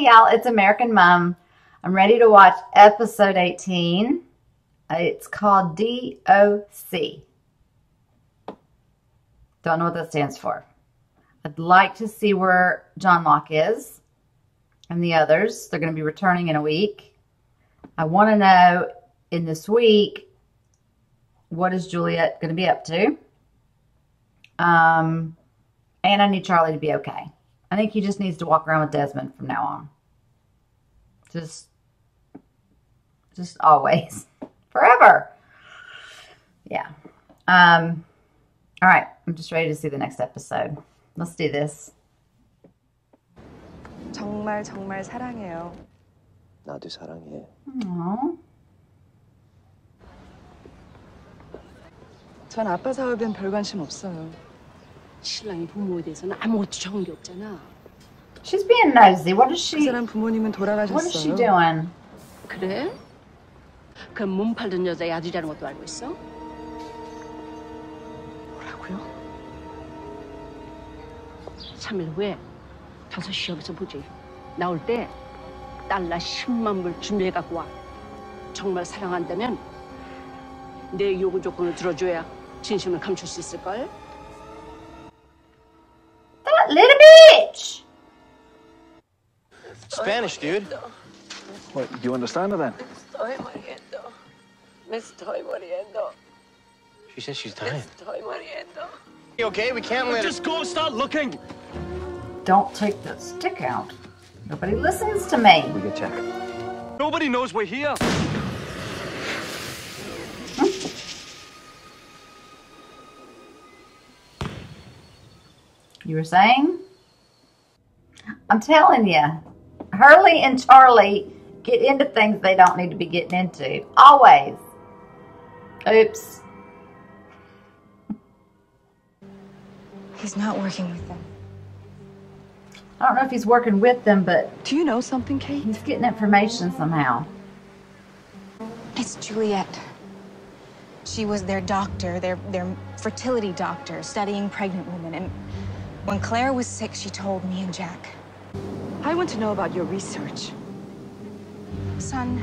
Hey, y'all, it's American Mom. I'm ready to watch episode 18. Uh, It's called DOC. Don't know what that stands for. I'd like to see where John Locke is and the others. They're going to be returning in a week. I want to know in this week what is Juliet going to be up to? Um, and I need Charlie to be okay. I think he just needs to walk around with Desmond from now on. Just, just always, forever. Yeah. Um. All right. I'm just ready to see the next episode. Let's do this. 정말 정말 사랑해요. 나도 사랑해. Aww. 전 아빠 사업엔 별 관심 없어요. 신랑이 부모에 대해서는 아무것도 적은 게 없잖아. She's being nosy. What is 그 she? 사람 부모님은 What is she 돌아가셨어요. doing? 그래? 그럼 몸 팔던 여자의 아들이라는 것도 알고 있어? 뭐라고요? 3일 후에 5시 옆에서 보지. 나올 때 달러 10만 불 준비해 갖고 와. 정말 사랑한다면 내 요구 조건을 들어줘야 진심을 감출 수 있을걸? That little bitch. Spanish, dude. What, do you understand her then? Estoy muriendo. Me estoy muriendo. She says she's dying. Estoy muriendo. You okay? We can't let Just go start looking. Don't take the stick out. Nobody listens to me. We can check. Nobody knows we're here. You were saying? I'm telling you, Hurley and Charlie get into things they don't need to be getting into. Always. Oops. He's not working with them. I don't know if he's working with them, but Do you know something, Kate? he's getting information somehow. It's Juliet. She was their doctor, their their fertility doctor, studying pregnant women. And when Claire was sick, she told me and Jack. I want to know about your research. Sun,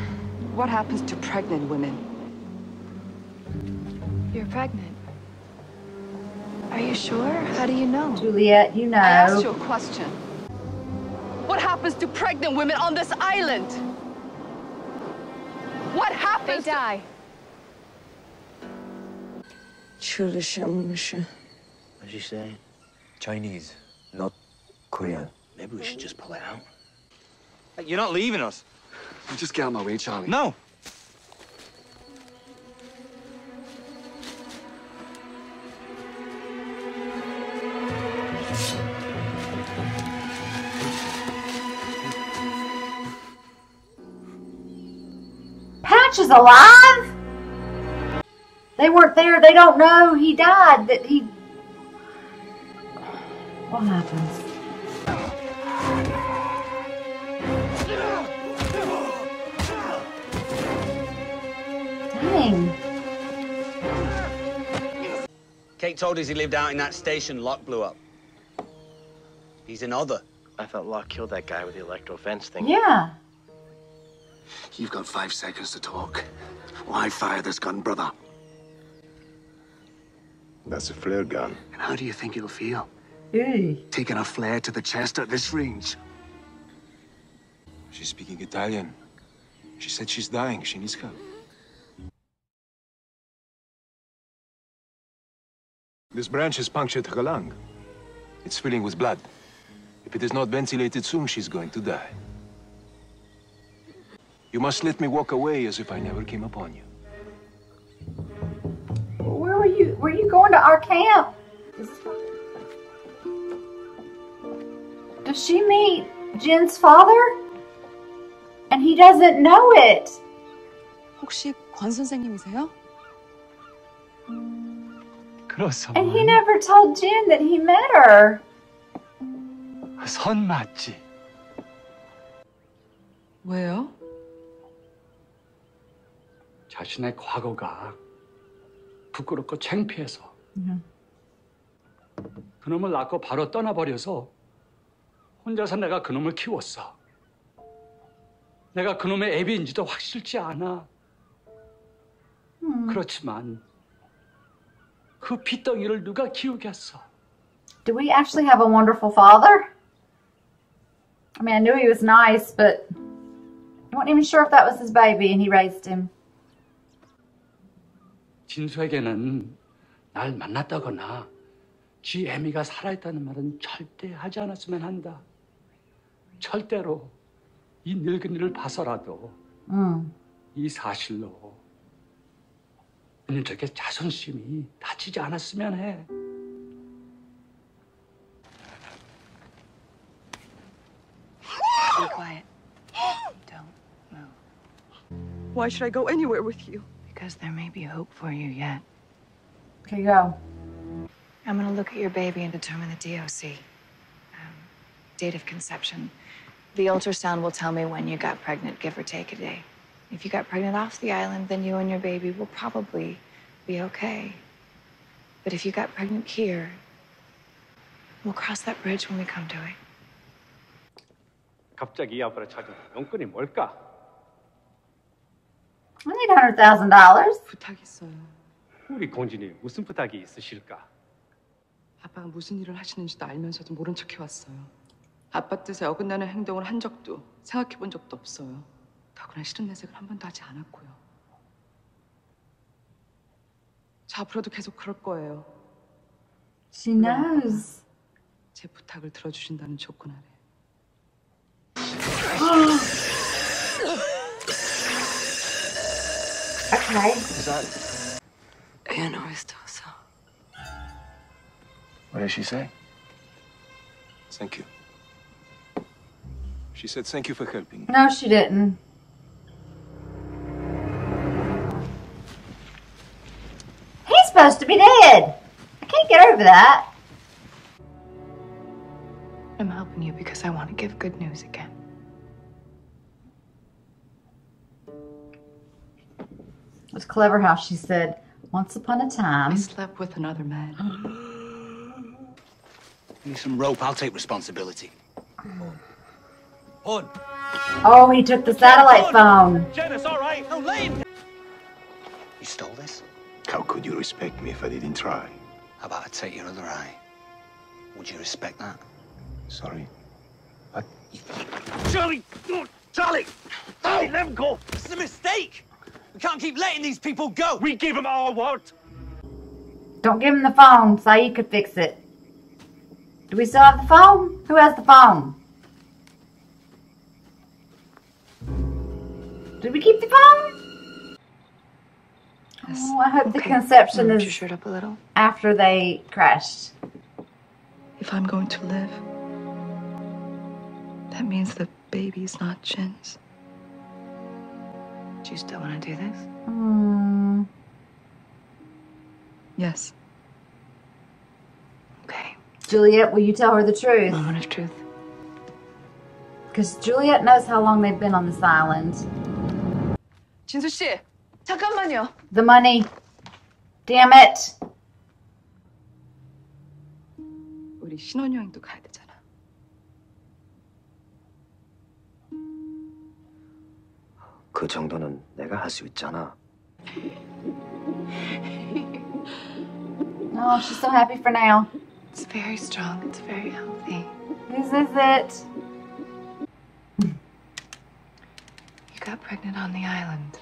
What happens to pregnant women? you're pregnant. Are you sure? How do you know? Juliet, you know. I asked you a question. What happens to pregnant women on this island? What They happens? to- die. What'd she say? Chinese, not Korean. Maybe we should just pull it out. You're not leaving us. You just get out of my way, Charlie. No. Patch is alive? They weren't there. They don't know he died. That he. What happens? Dang. Kate told us he lived out in that station Locke blew up. He's another. I thought Locke killed that guy with the electro fence thing. Yeah. You've got five seconds to talk. Why fire this gun, brother? That's a flare gun. And how do you think it'll feel? Ooh. Taking a flare to the chest at this range? She's speaking Italian. She said she's dying. She needs help. This branch has punctured her lung. It's filling with blood. If it is not ventilated soon, she's going to die. You must let me walk away as if I never came upon you. Where were you? Were you going to our camp? Does she meet Jen's father? And he doesn't know it. 혹시 권 선생님이세요? 그렇소. And he never told Jen that he met her. 선 맞지. 왜요? 자신의 과거가 부끄럽고 창피해서 그놈을 낳고 바로 떠나버려서 혼자서 내가 그놈을 키웠어. 내가 그놈의 애비인지도 확실치 않아. Hmm. 그렇지만 그 핏덩이를 누가 키우겠어? Do we actually have a wonderful father? I mean, I knew he was nice, but I wasn't even sure if that was his baby and he raised him. 진수에게는 날 만났다거나 쥐 애미가 살아있다는 말은 절대 하지 않았으면 한다. 절대로 이 늙은이를 봐서라도 Mm. 이 사실로 은윤적의 자존심이 다치지 않았으면 해. Be quiet. Don't move. Why should I go anywhere with you? Because there may be hope for you yet. Here you go. I'm gonna look at your baby and determine the DOC. Um, date of conception. The ultrasound will tell me when you got pregnant, give or take a day. If you got pregnant off the island, then you and your baby will probably be okay. But if you got pregnant here, we'll cross that bridge when we come to it. 갑자기 이 아빠를 찾은 용건이 뭘까? I need $100,000. 부탁 있어요. 우리 공진이 무슨 부탁이 있으실까? 아빠가 무슨 일을 하시는지도 알면서도 모른 척 해왔어요. 아빠 뜻에 어긋나는 행동을 한 적도 생각해 본 적도 없어요. 더구나 싫은 내색을 한 번도 하지 않았고요. 저 앞으로도 계속 그럴 거예요. She knows. 제 부탁을 들어주신다는 조건 아래. Okay. Is that. Eleanor Estosa. What did she say? Thank you. She said thank you for helping. No, she didn't. He's supposed to be dead. I can't get over that. I'm helping you because I want to give good news again. It was clever how she said, once upon a time. He slept with another man. Give me some rope, I'll take responsibility. Hud. Oh, he took the satellite phone. Janice, all right? No, Lane! You stole this? How could you respect me if I didn't try? How about I take your other eye? Would you respect that? Sorry. Charlie! No, Charlie! Charlie, let him go! This is a mistake! We can't keep letting these people go! We give them our word! Don't give him the phone. Sayid could fix it. Do we still have the phone? Who has the phone? Did we keep the phone? Oh, I hope the conception your is shirt up a little. after they crashed. If I'm going to live, that means the baby's not Jin's. Do you still want to do this? Hmm. Yes. Okay. Juliet, will you tell her the truth? Moment of truth. Because Juliet knows how long they've been on this island. 진수 씨, 잠깐만요. The money. Damn it. 우리 신혼여행도 가야 되잖아. 그 정도는 내가 할 수 있잖아. Oh, she's so happy for now. It's very strong. It's very healthy. This is it. Got pregnant on the island.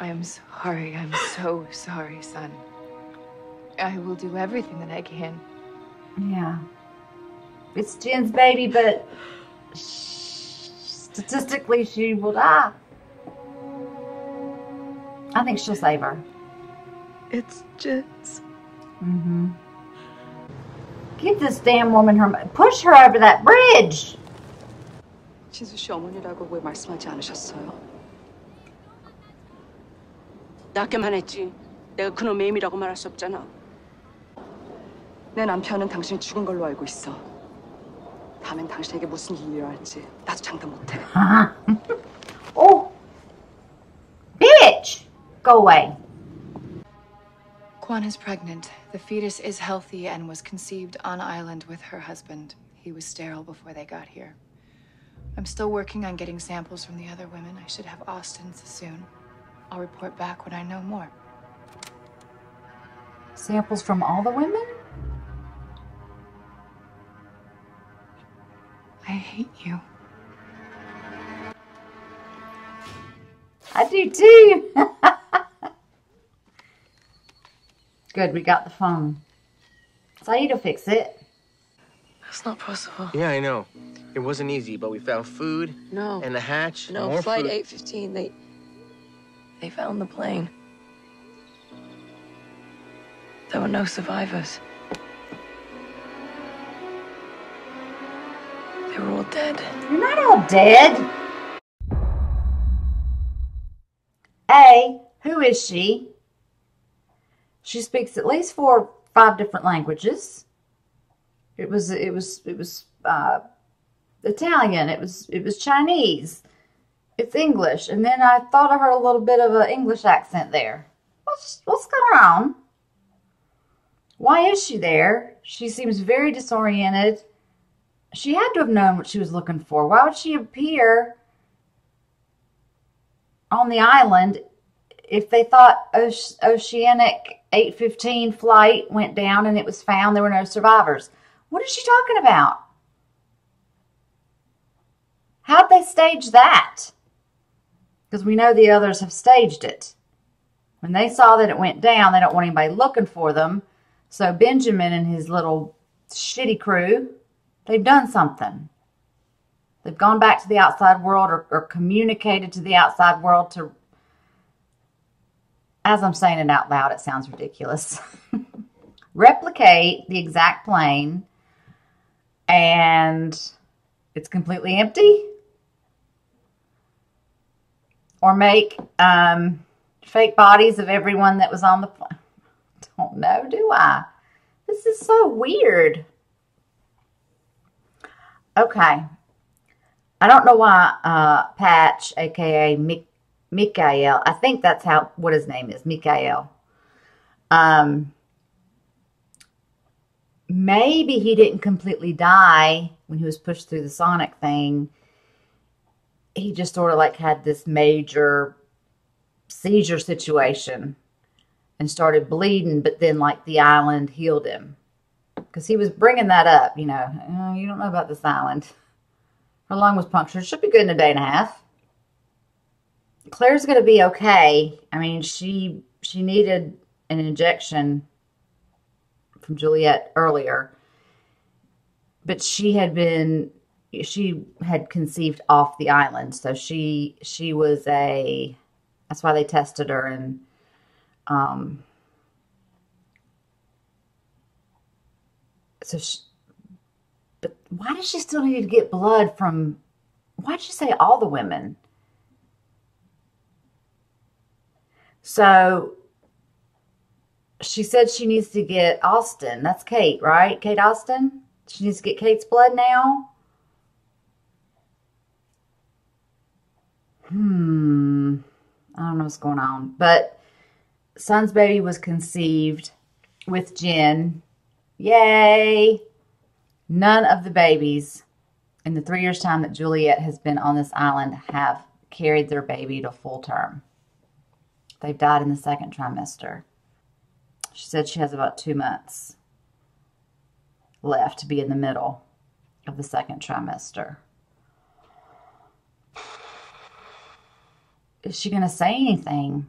I am sorry. I'm so sorry, Sun. I will do everything that I can. Yeah. It's Jin's baby, but statistically, she will die. I think she'll save her. It's Jin's. Mm-hmm. Give this damn woman her. Push her over that bridge. 진수 씨 어머니라고 왜 말씀하지 않으셨어요? 낳기만 했지. 내가 그놈의 애미라고 말할 수 없잖아. 내 남편은 당신이 죽은 걸로 알고 있어. 다음엔 당신에게 무슨 일이 일어날지 나도 장담 못해. Uh-huh. oh, bitch, go away. Kwon is pregnant. The fetus is healthy and was conceived on island with her husband. He was sterile before they got here. I'm still working on getting samples from the other women. I should have Austen's soon. I'll report back when I know more. Samples from all the women? I hate you. I do too. Good, we got the phone. Sayid will fix it. That's not possible. Yeah, I know. It wasn't easy, but we found food No. and the hatch. no, more flight food. 815, they. They found the plane. There were no survivors. They were all dead. You're not all dead. A, who is she? She speaks at least four or five different languages. It was it was it was uh, Italian. It was it was Chinese. It's English, and then I thought I heard a little bit of an English accent there. What's what's going on? Why is she there? She seems very disoriented. She had to have known what she was looking for. Why would she appear on the island if they thought Oceanic 815 flight went down and it was found there were no survivors? What is she talking about? How'd they stage that? Because we know the others have staged it. When they saw that it went down, they don't want anybody looking for them. So Benjamin and his little shitty crew, they've done something. They've gone back to the outside world or, or communicated to the outside world to. As I'm saying it out loud, it sounds ridiculous. Replicate the exact plane and it's completely empty. Or make um, fake bodies of everyone that was on the plane. Don't know, do I? This is so weird. Okay. I don't know why uh, Patch, aka Mik- Mikhail, I think that's how what his name is, Mikhail. Um, maybe he didn't completely die when he was pushed through the sonic thing. He just sort of like had this major seizure situation and started bleeding, but then like the island healed him because he was bringing that up. You know, "Oh, you don't know about this island. Her lung was punctured. Should be good in a day and a half. Claire's gonna be okay. I mean, she she needed an injection from Juliet earlier, but she had been she had conceived off the island, so she she was a. That's why they tested her and um. So she, but why does she still need to get blood from? Why'd she say all the women? So she said she needs to get Austen. That's Kate, right? Kate Austen? She needs to get Kate's blood now? Hmm. I don't know what's going on. But Sun's baby was conceived with Jin. Yay! None of the babies in the three years' time that Juliet has been on this island have carried their baby to full term. They've died in the second trimester. She said she has about two months left to be in the middle of the second trimester. Is she going to say anything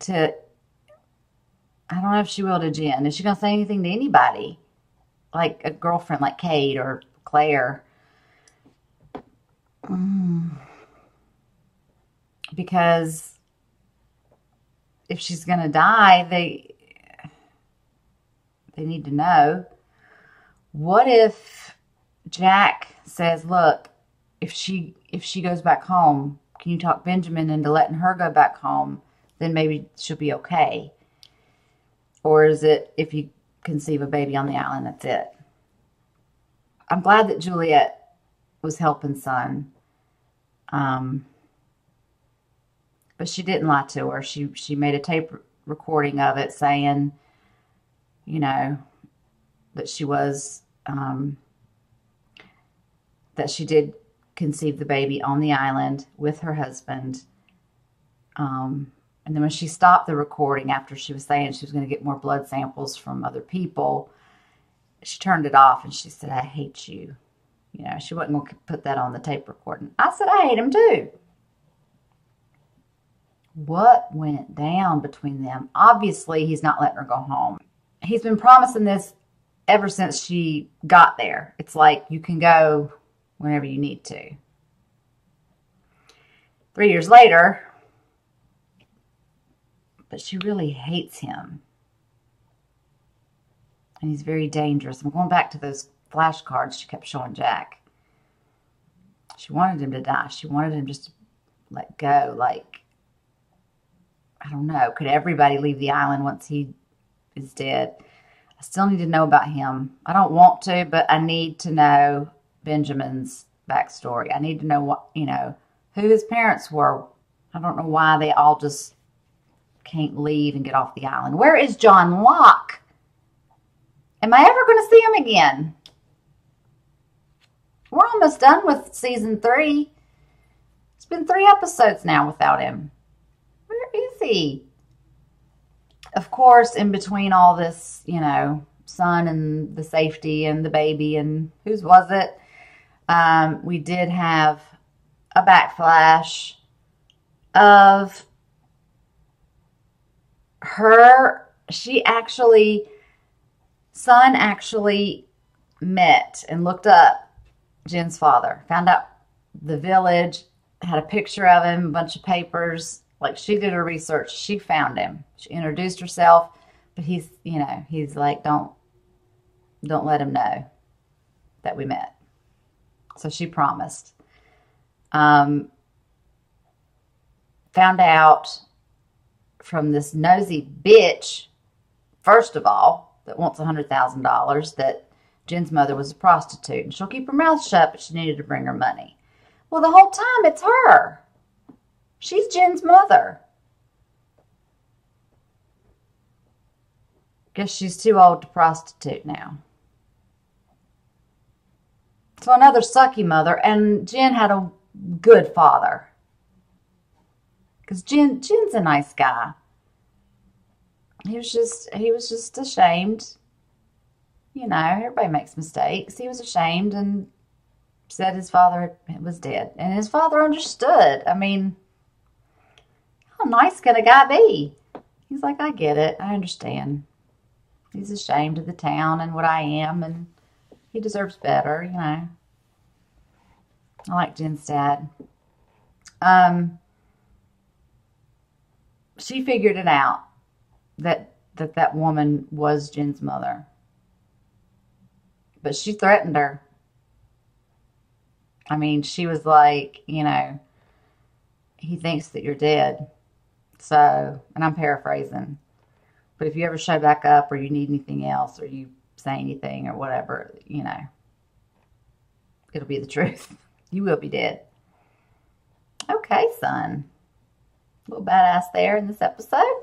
to. I don't know if she will to Jin. Is she going to say anything to anybody? Like a girlfriend like Kate or Claire? Mm. Because if she's going to die, they they need to know. What if Jack says, "Look, if she if she goes back home, can you talk Benjamin into letting her go back home? Then maybe she'll be okay." Or is it if you conceive a baby on the island, that's it? I'm glad that Juliet was helping Sun. Um, but she didn't lie to her. She she made a tape recording of it saying, you know, that she was, um, that she did conceive the baby on the island with her husband. Um, and then when she stopped the recording after she was saying she was going to get more blood samples from other people, she turned it off and she said, I hate you. You know, she wasn't going to put that on the tape recording. I said, I hate him too. What went down between them? Obviously, he's not letting her go home. He's been promising this ever since she got there. It's like you can go whenever you need to. Three years later, but she really hates him. And he's very dangerous. I'm going back to those flashcards she kept showing Jack. She wanted him to die. She wanted him just to let go. Like, I don't know. Could everybody leave the island once he is dead? I still need to know about him. I don't want to, but I need to know Benjamin's backstory. I need to know what, you know, who his parents were. I don't know why they all just can't leave and get off the island. Where is John Locke? Am I ever going to see him again? We're almost done with season three. It's been three episodes now without him. He? Of course, in between all this, you know, Sun and the safety and the baby and whose was it? Um, we did have a backflash of her. She actually, Sun actually met and looked up Jin's father, found out the village, had a picture of him, a bunch of papers. Like she did her research. She found him. She introduced herself, but he's, you know, he's like, don't, don't let him know that we met. So she promised. Um, found out from this nosy bitch, first of all, that wants a $100,000 that Jin's mother was a prostitute and she'll keep her mouth shut, but she needed to bring her money. Well, the whole time it's her. She's Jin's mother. Guess she's too old to prostitute now. So another sucky mother, and Jin had a good father. Because Jin, Jin's a nice guy. He was just, he was just ashamed. You know, everybody makes mistakes. He was ashamed and said his father was dead. And his father understood. I mean, how nice can a guy be? He's like, I get it. I understand. He's ashamed of the town and what I am, and he deserves better, you know. I like Jin's dad. Um, she figured it out that that that woman was Jin's mother, but she threatened her. I mean, she was like, you know, he thinks that you're dead. So, and I'm paraphrasing, but if you ever show back up or you need anything else or you say anything or whatever, you know, it'll be the truth. You will be dead. Okay, Sun. Little badass there in this episode.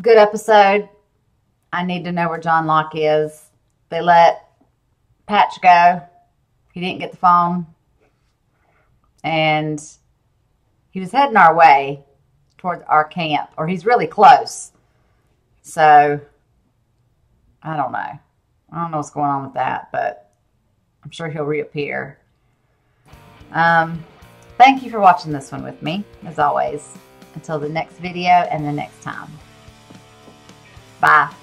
Good episode. I need to know where John Locke is. They let Patch go. He didn't get the phone. And he was heading our way towards our camp, or he's really close. So, I don't know. I don't know what's going on with that, but I'm sure he'll reappear. Um, thank you for watching this one with me, as always. Until the next video and the next time. Bye.